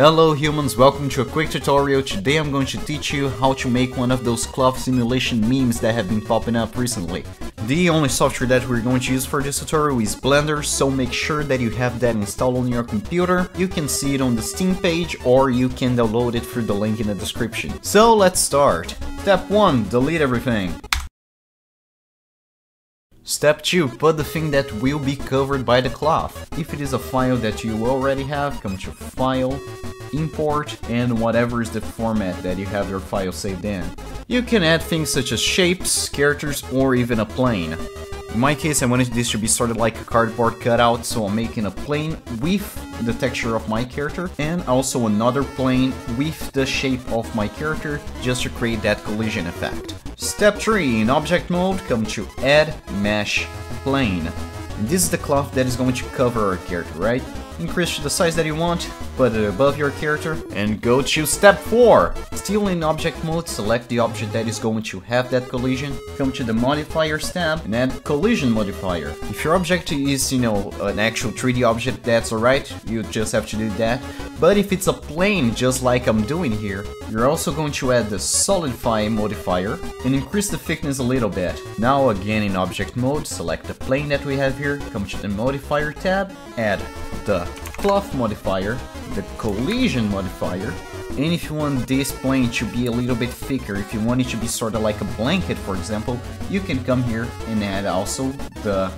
Hello humans, welcome to a quick tutorial. Today I'm going to teach you how to make one of those cloth simulation memes that have been popping up recently. The only software that we're going to use for this tutorial is Blender, so make sure that you have that installed on your computer. You can see it on the Steam page or you can download it through the link in the description. So let's start. Step 1. Delete everything. Step 2. Put the thing that will be covered by the cloth. If it is a file that you already have, come to File, Import, and whatever is the format that you have your file saved in. You can add things such as shapes, characters, or even a plane. In my case, I wanted this to be sort of like a cardboard cutout, so I'm making a plane with the texture of my character, and also another plane with the shape of my character, just to create that collision effect. Step 3. In object mode, come to Add Mesh Plane. And this is the cloth that is going to cover our character, right? Increase to the size that you want, put it above your character, and go to step 4! Still in object mode, select the object that is going to have that collision, come to the modifiers tab, and add collision modifier. If your object is, you know, an actual 3D object, that's alright, you just have to do that. But if it's a plane, just like I'm doing here, you're also going to add the solidify modifier and increase the thickness a little bit. Now again in object mode, select the plane that we have here, come to the modifier tab, add the cloth modifier, the collision modifier, and if you want this plane to be a little bit thicker, if you want it to be sort of like a blanket for example, you can come here and add also the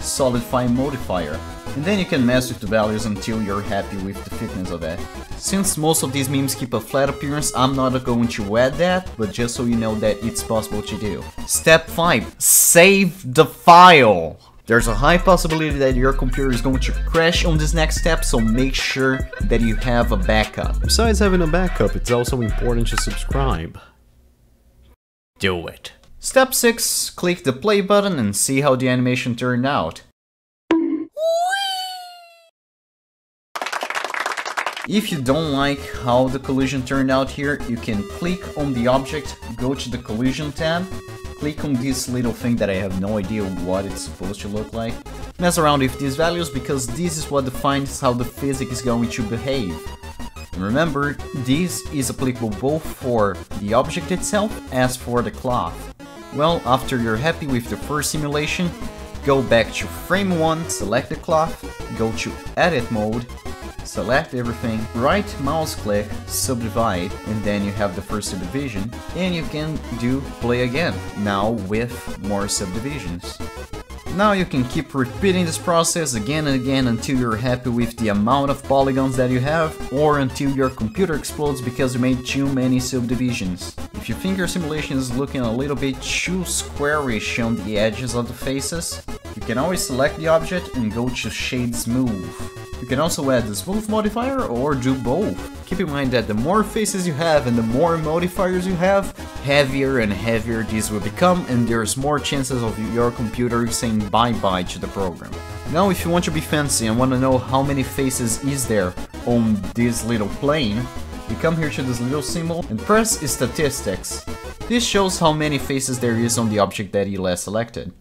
solidify modifier. And then you can mess with the values until you're happy with the thickness of that. Since most of these memes keep a flat appearance, I'm not going to add that, but just so you know that it's possible to do. Step 5. Save the file! There's a high possibility that your computer is going to crash on this next step, so make sure that you have a backup. Besides having a backup, it's also important to subscribe. Do it. Step 6. Click the play button and see how the animation turned out. If you don't like how the collision turned out here, you can click on the object, go to the collision tab, click on this little thing that I have no idea what it's supposed to look like. Mess around with these values because this is what defines how the physics is going to behave. And remember, this is applicable both for the object itself as for the cloth. Well, after you're happy with the first simulation, go back to frame 1, select the cloth, go to edit mode, select everything, right mouse click, subdivide, and then you have the first subdivision, and you can do play again, now with more subdivisions. Now you can keep repeating this process again and again until you're happy with the amount of polygons that you have, or until your computer explodes because you made too many subdivisions. If you think your simulation is looking a little bit too squarish on the edges of the faces, you can always select the object and go to Shade Smooth. You can also add the smooth modifier or do both. Keep in mind that the more faces you have and the more modifiers you have, heavier and heavier these will become and there's more chances of your computer saying bye-bye to the program. Now if you want to be fancy and want to know how many faces is there on this little plane, you come here to this little symbol and press statistics. This shows how many faces there is on the object that you last selected.